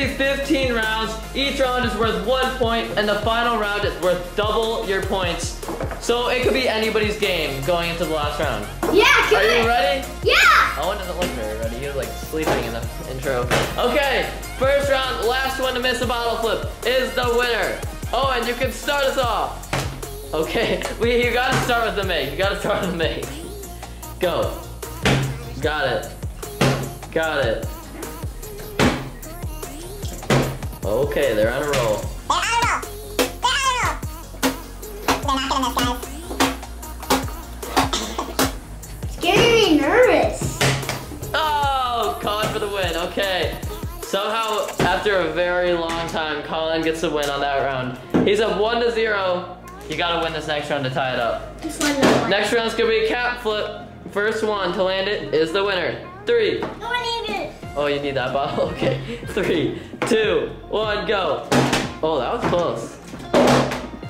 be 15 rounds. Each round is worth one point, and the final round is worth double your points. So it could be anybody's game going into the last round. Yeah, do Are you ready? Yeah. Owen doesn't look very ready. He was like sleeping in the intro. Okay, first round, last one to miss a bottle flip is the winner. Oh, Owen, you can start us off. Okay, we you gotta start with the make. You gotta start with the make. Go. Got it. Got it. Okay, they're on a roll. They're on a roll. They're on a roll. They're not gonna It's getting me nervous. Oh, Colin for the win. Okay. Somehow, after a very long time, Colin gets the win on that round. He's up one to zero. You gotta win this next round to tie it up. Just one more. Next round's gonna be a cap flip. First one to land it is the winner. Three. No, I need it. Oh, you need that bottle? Okay. Three, two, one, go. Oh, that was close.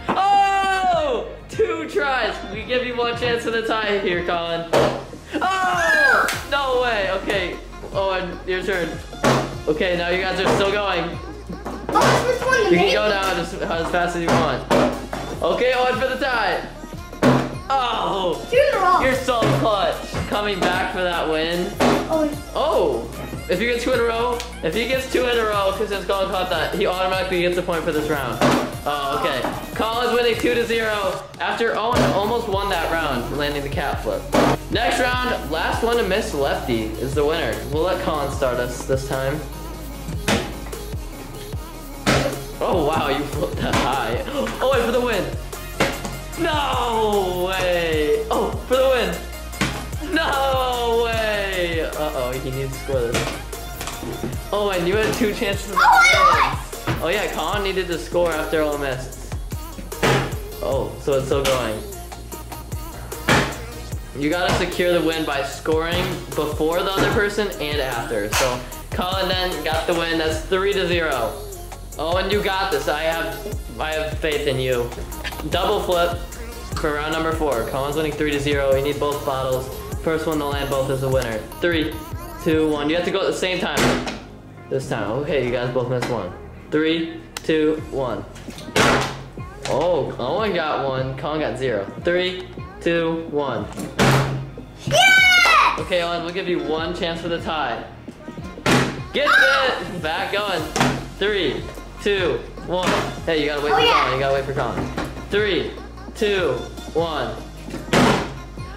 Oh! Two tries. We give you one chance for the tie here, Colin. Oh! No way. Okay. Owen, your turn. Okay, now you guys are still going. Oh, it's this one to You can go now just as fast as you want. Okay, Owen for the tie. Oh! Two in a row. You're so clutch. Coming back for that win. Oh, Oh! If he gets two in a row, if he gets two in a row, because since Colin caught that, he automatically gets a point for this round. Oh, okay. Colin's winning two to zero after Owen almost won that round, landing the cap flip. Next round, last one to miss lefty is the winner. We'll let Colin start us this time. Oh wow, you flipped that high. Oh, wait for the win. No way. Oh, for the win. No way! Uh-oh, he needs to score this. Oh, and you had two chances. Oh my Oh yeah, Colin needed to score after all missed. Oh, so it's still going. You gotta secure the win by scoring before the other person and after. So Colin then got the win. That's three to zero. Oh, and you got this. I have, I have faith in you. Double flip for round number four. Colin's winning three to zero. You need both bottles. First one to land both is the winner. Three, two, one. You have to go at the same time. This time. Okay, you guys both missed one. Three, two, one. Oh, Owen got one. Colin got zero. Three, two, one. yeah! Okay, Owen, we'll give you one chance for the tie. Get it! Back going. Three, two, one. Hey, you gotta wait Oh, for yeah. Colin. You gotta wait for Colin. Three, two, one.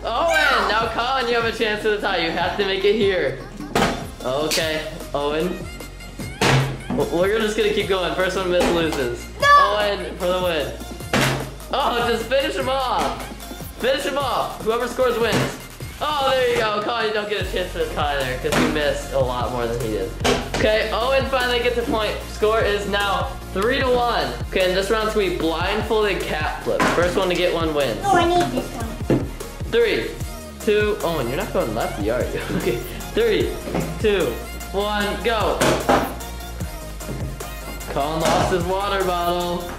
Owen! Now, Colin, you have a chance for the tie. You have to make it here. Okay, Owen. We're just gonna keep going. First one miss loses. No! Owen for the win. Oh, just finish him off. Finish him off. Whoever scores wins. Oh, there you go. Colin, you don't get a chance for the tie there because you missed a lot more than he did. Okay, Owen finally gets a point. Score is now three to one. Okay, and this round's gonna be blindfolded cap flip. First one to get one wins. No, oh, I need this one. Three, two, Owen, you're not going lefty, are you? Okay, three, two, one, go. Colin lost his water bottle.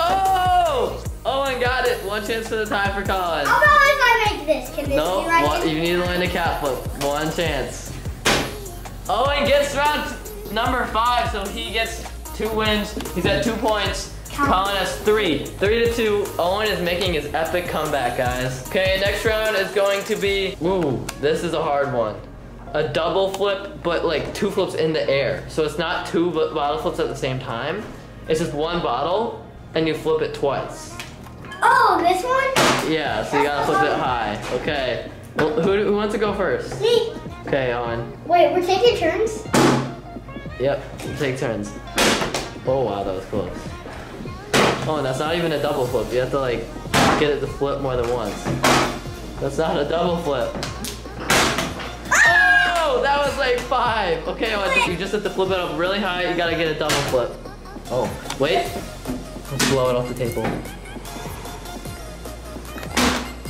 Oh! Owen got it. One chance for the tie for Colin. If I make this? Can this No, be like one, you need to land a cap flip. One chance. Owen gets round number five, so he gets two wins. He's at two points. Colin has three. Three to two. Owen is making his epic comeback, guys. Okay, next round is going to be. Ooh, this is a hard one. A double flip, but like two flips in the air. So it's not two bottle flips at the same time. It's just one bottle, and you flip it twice. Oh, this one? Yeah, so you gotta flip it high. Okay. Well, who, who wants to go first? Me. Okay, Owen. Wait, we're taking turns? Yep, take turns. Oh wow, that was close. Oh, and that's not even a double flip. You have to like get it to flip more than once. That's not a double flip. Oh, that was like five. Okay, Owen, you just have to flip it up really high. You gotta get a double flip. Oh, wait. Let's blow it off the table.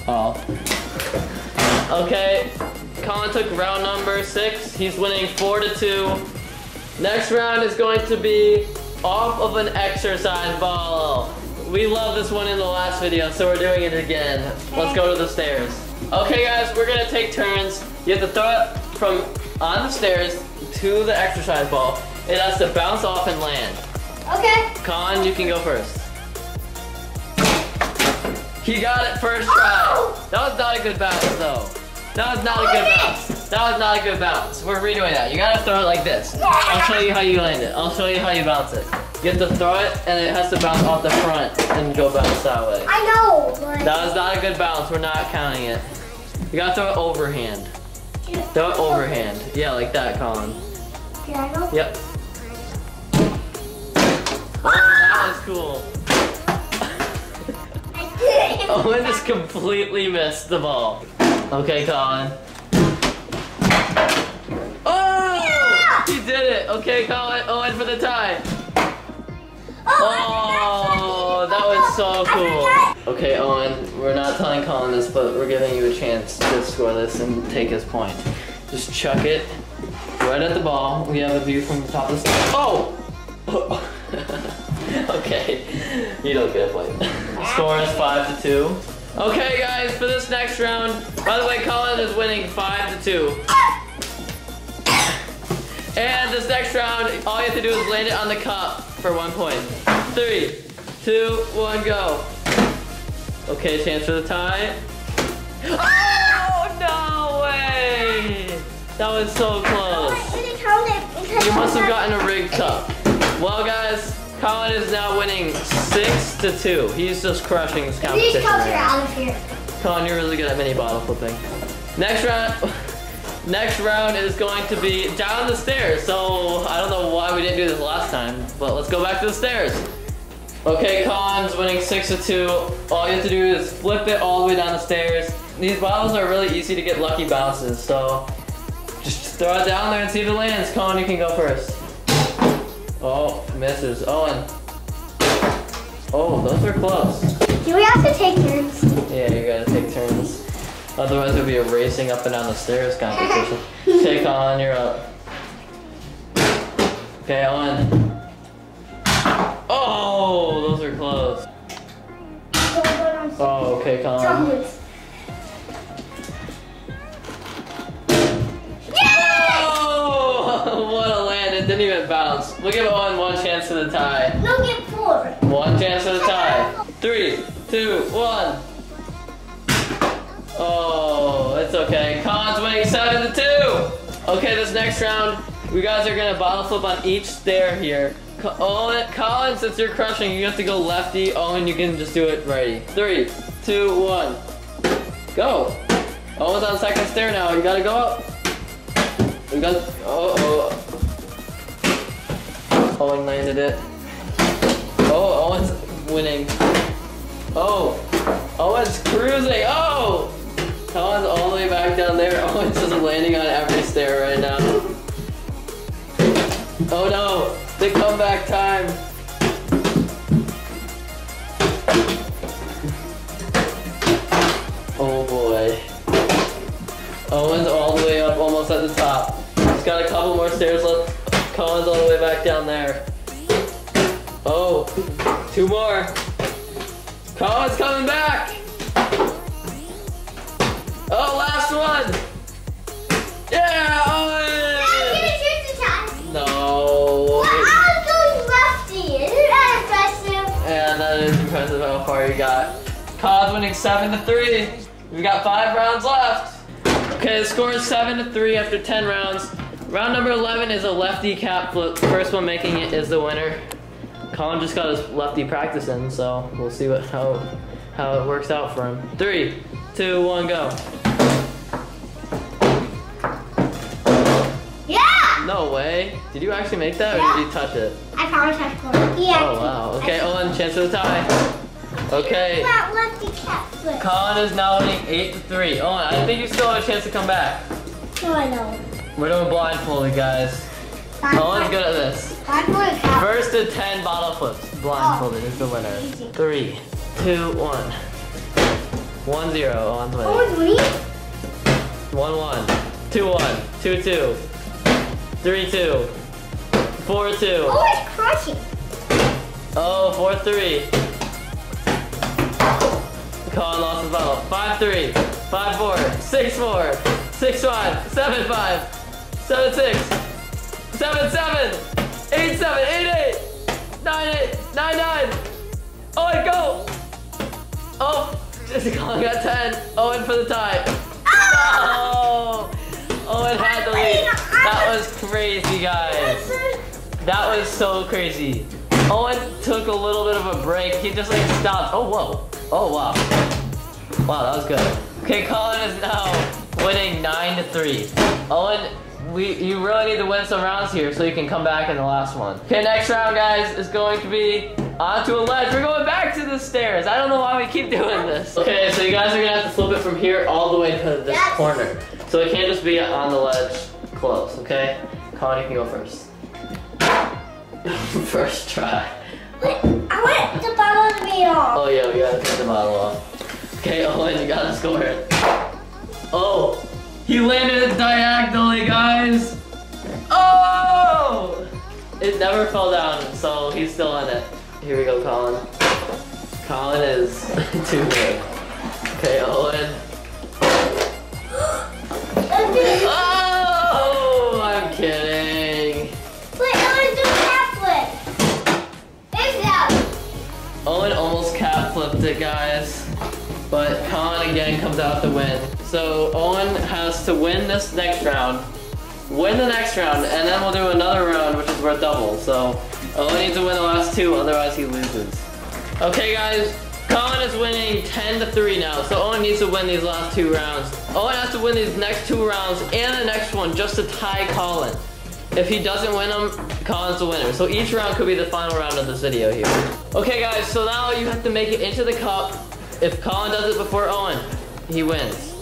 Oh. Okay, Colin took round number six. He's winning four to two. Next round is going to be off of an exercise ball. we love this one in the last video, so we're doing it again. Let's go to the stairs. Okay guys, we're gonna take turns. You have to throw it from on the stairs to the exercise ball. It has to bounce off and land. Okay. Colin, you can go first. He got it first try. Oh! That was not a good bounce though. That was not a good bounce. That was not a good bounce. We're redoing that. You gotta throw it like this. I'll show you how you land it. I'll show you how you bounce it. You have to throw it and it has to bounce off the front and go bounce that way. I know, but. That was not a good bounce. We're not counting it. You gotta throw it overhand. Throw it overhand. Yeah, like that, Colin. Can I go? Yep. Ah! Oh, that was cool. I. Owen just completely missed the ball. Okay, Colin. Oh! He did it. Okay, Colin. Owen for the tie. Oh, oh that was so cool. Okay, Owen, we're not telling Colin this, but we're giving you a chance to score this and take his point. Just chuck it right at the ball. We have a view from the top of the stage. Oh! okay, you don't get a point. Score is five to two. Okay, guys, for this next round, by the way, Colin is winning five to two. And this next round, all you have to do is land it on the cup for one point. Three, two, one, go. Okay, chance for the tie. Oh, no way! That was so close. Did it count it? Because You must have gotten a rigged cup. Well, guys, Colin is now winning six to two. He's just crushing this competition. These cups are out of here. Colin, you're really good at mini bottle flipping. Next round, next round is going to be down the stairs. So I don't know why we didn't do this last time, but let's go back to the stairs. Okay, Colin's winning six to two. All you have to do is flip it all the way down the stairs. These bottles are really easy to get lucky bounces, so just throw it down there and see if it lands. Colin, you can go first. Oh, misses. Owen. Oh, those are close. Do we have to take turns? Yeah, you gotta take turns. Otherwise, it'll be a racing up and down the stairs competition. okay, Colin, you're up. Okay, Owen. Oh, those are close. Oh, okay, Colin. Oh, what a land! It didn't even bounce. We'll give Owen one chance to the tie. No, get four. One chance to the tie. Three, two, one. Okay. Colin's winning seven to two. Okay, this next round, you guys are gonna bottle flip on each stair here. Owen, oh, Colin, since you're crushing, you have to go lefty. Oh, Owen, you can just do it righty. Three, two, one. Go. Owen's on second stair now. You gotta go up. You got. Oh, oh. Owen landed it. Oh, Owen's winning. Oh, Owen's cruising. Oh, Owen's all the way back down there. Owen's just landing on every stair right now. Oh no, the comeback time. Oh boy. Owen's all the way up, almost at the top. He's got a couple more stairs left. Colin's all the way back down there. Oh, two more. Colin's coming back. One. Yeah, tie. No. Well, I was going lefty. Isn't that impressive? That is impressive how far you got. Colin's winning seven to three. We've got five rounds left. Okay, the score is seven to three after 10 rounds. Round number 11 is a lefty cap flip. First one making it is the winner. Colin just got his lefty practice in, so we'll see what how how it works out for him. Three, two, one, go. No way. Did you actually make that, or Yeah. did you touch it? I probably touched one. Yeah. Oh wow. Okay, Owen, chance of the tie. Okay. That lefty cap flip. Colin is now winning eight to three. Owen, I think you still have a chance to come back. No, I know. We're doing blindfolded, guys. Colin's good at this. I'm going to cap. First to 10 bottle flips. Blindfolded is the winner. Easy. Three, two, one. One zero. Owen's winning. Oh, it's me? One one. Two one. Two two. Three two. Four two. Oh, it's crushing. Oh, four three. Colin lost his bottle. 5-3, 5-4, 6-4, 6-5, 7-5, 7-6, 7-7, 8-7, 8-8, 9-8, 9-9. Owen, go! Oh, just Colin got 10. Owen for the tie. That was crazy, guys. That was so crazy. Owen took a little bit of a break. He just like stopped. Oh, whoa. Oh, wow. Wow, that was good. Okay, Colin is now winning 9 to 3. Owen, we you really need to win some rounds here so you can come back in the last one. Okay, next round, guys, is going to be onto a ledge. We're going back to the stairs. I don't know why we keep doing this. Okay, so you guys are gonna have to flip it from here all the way to this corner. So it can't just be on the ledge close, okay? Colin, you can go first. first try. Wait, I want the bottle to be off. Oh yeah, we gotta take the bottle off. Okay, Owen, you gotta score it. Oh, he landed it diagonally, guys. Oh! It never fell down, so he's still on it. Here we go, Colin. Colin is too good. Okay, Owen. Oh, cap it, guys. But Colin again comes out to win. So Owen has to win this next round, win the next round, and then we'll do another round, which is worth double. So Owen needs to win the last two, otherwise he loses. Okay, guys. Colin is winning 10 to 3 now, so Owen needs to win these last two rounds. Owen has to win these next two rounds and the next one just to tie Colin. If he doesn't win them, Colin's the winner. So each round could be the final round of this video here. Okay guys, so now you have to make it into the cup. If Colin does it before Owen, he wins.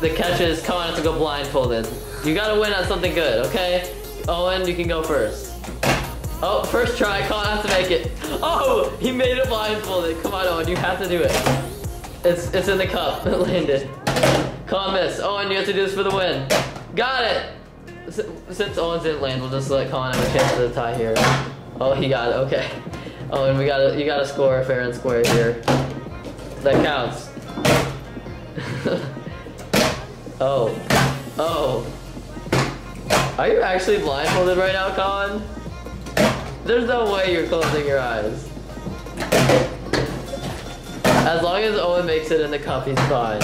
The catch is Colin has to go blindfolded. You gotta win on something good, okay? Owen, you can go first. Oh, first try, Colin has to make it. Oh, he made it blindfolded. Come on, Owen, you have to do it. It's it's in the cup. It landed. Colin missed. Owen, you have to do this for the win. Got it. Since Owens didn't land, we'll just let Colin have a chance to tie here. Oh, he got it. Okay. Oh, and we gotta you gotta score fair and square here. That counts. oh. Oh. Are you actually blindfolded right now, Colin? There's no way you're closing your eyes. As long as Owen makes it in the cup, he's fine.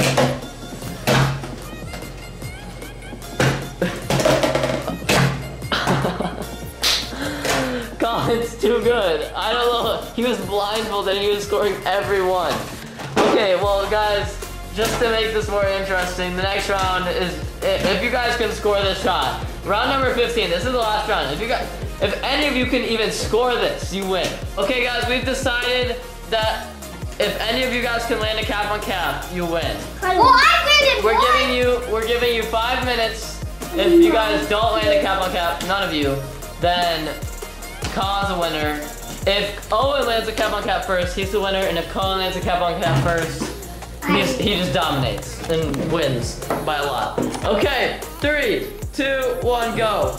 Colin's too good. I don't know. He was blindfolded and he was scoring every one. Okay, well, guys, just to make this more interesting, the next round is if you guys can score this shot. Round number 15. This is the last round. If you guys, if any of you can even score this, you win. Okay, guys, we've decided that if any of you guys can land a cap on cap, you win. Well, I did it We're once. giving you we're giving you five minutes. If you guys don't land a cap on cap, none of you, then Colin's a winner. If Owen lands a cap on cap first, he's the winner, and if Colin lands a cap on cap first, he just dominates and wins by a lot. Okay, three, two, one, go.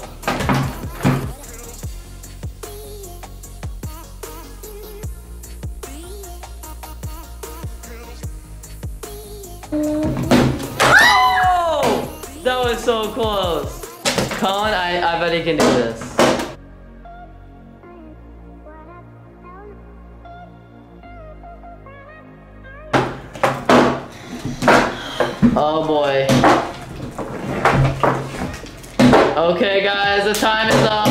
Oh! That was so close. Colin, I, I bet he can do this. Oh boy. Okay guys, the time is up.